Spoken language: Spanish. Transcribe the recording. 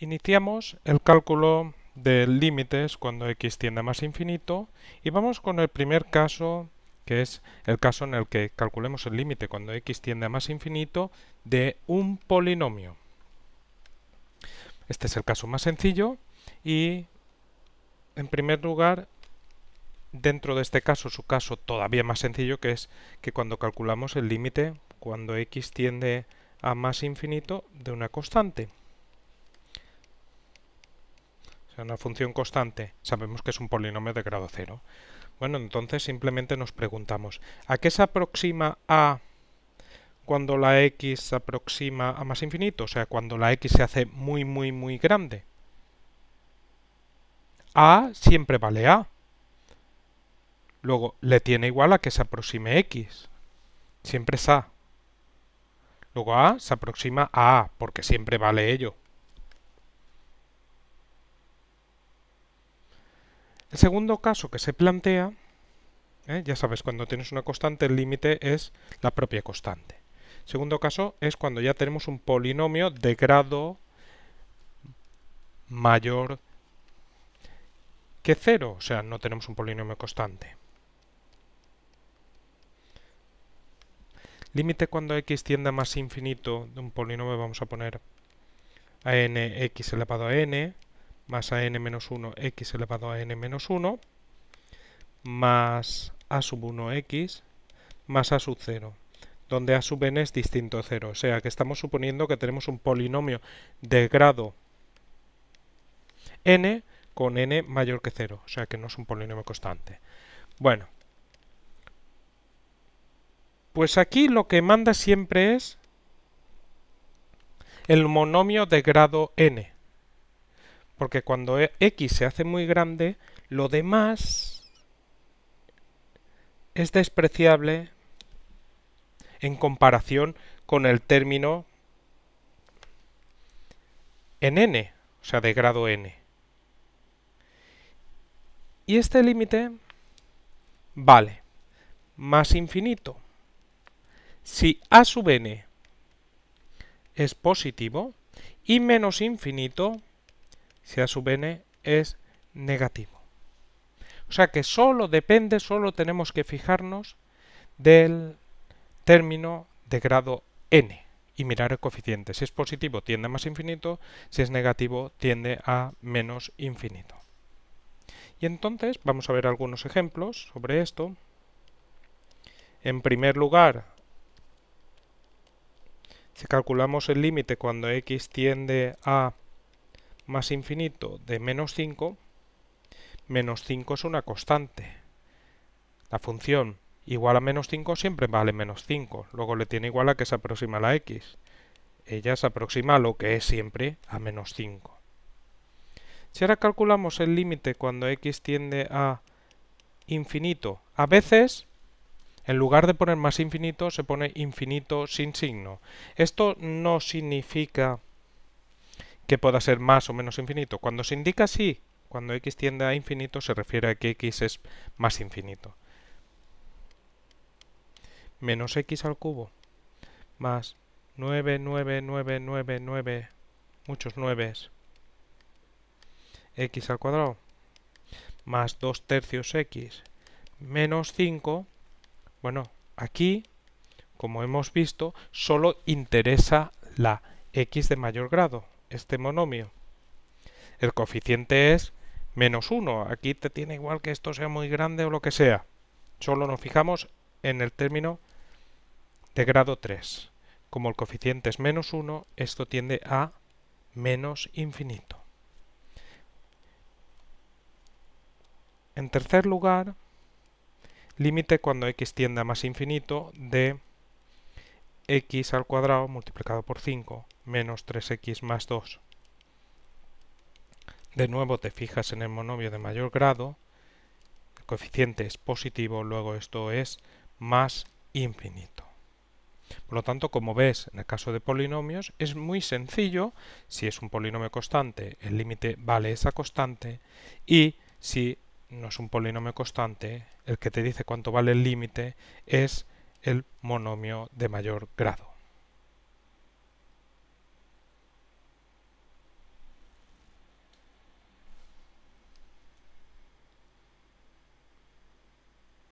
Iniciamos el cálculo de límites cuando x tiende a más infinito y vamos con el primer caso que es el caso en el que calculemos el límite cuando x tiende a más infinito de un polinomio. Este es el caso más sencillo y en primer lugar dentro de este caso su caso todavía más sencillo que es que cuando calculamos el límite cuando x tiende a más infinito de una constante una función constante, sabemos que es un polinomio de grado cero. Bueno, entonces simplemente nos preguntamos, ¿a qué se aproxima a cuando la x se aproxima a más infinito? O sea, cuando la x se hace muy, muy, muy grande. a siempre vale a. Luego, le tiene igual a que se aproxime x. Siempre es a. Luego a se aproxima a a, porque siempre vale ello. El segundo caso que se plantea, ¿eh? ya sabes, cuando tienes una constante, el límite es la propia constante. Segundo caso es cuando ya tenemos un polinomio de grado mayor que cero, o sea, no tenemos un polinomio constante. Límite cuando x tiende a más infinito de un polinomio, vamos a poner a n x elevado a n, más a n menos 1 x elevado a n menos 1 más a sub 1 x más a sub 0 donde a sub n es distinto a 0 o sea que estamos suponiendo que tenemos un polinomio de grado n con n mayor que 0 o sea que no es un polinomio constante. Bueno. Pues aquí lo que manda siempre es el monomio de grado n porque cuando e, x se hace muy grande, lo demás es despreciable en comparación con el término en n, o sea, de grado n. Y este límite vale más infinito. Si a sub n es positivo y menos infinito si a sub n es negativo. O sea que solo depende, solo tenemos que fijarnos del término de grado n y mirar el coeficiente. Si es positivo tiende a más infinito, si es negativo tiende a menos infinito. Y entonces vamos a ver algunos ejemplos sobre esto. En primer lugar, si calculamos el límite cuando x tiende a más infinito de menos 5, menos 5 es una constante. La función igual a menos 5 siempre vale menos 5, luego le tiene igual a que se aproxima a la x. Ella se aproxima a lo que es siempre a menos 5. Si ahora calculamos el límite cuando x tiende a infinito, a veces en lugar de poner más infinito se pone infinito sin signo. Esto no significa que pueda ser más o menos infinito. Cuando se indica así, cuando x tiende a infinito, se refiere a que x es más infinito. Menos x al cubo más 9, 9, 9, 9, 9, muchos 9 x al cuadrado más 2 tercios x menos 5, bueno, aquí, como hemos visto, solo interesa la x de mayor grado, este monomio. El coeficiente es menos 1. Aquí te tiene igual que esto sea muy grande o lo que sea. Solo nos fijamos en el término de grado 3. Como el coeficiente es menos 1, esto tiende a menos infinito. En tercer lugar, límite cuando x tiende a más infinito de x al cuadrado multiplicado por 5 menos 3x más 2. De nuevo te fijas en el monomio de mayor grado, el coeficiente es positivo, luego esto es más infinito. Por lo tanto, como ves, en el caso de polinomios, es muy sencillo. Si es un polinomio constante, el límite vale esa constante. Y si no es un polinomio constante, el que te dice cuánto vale el límite es el monomio de mayor grado.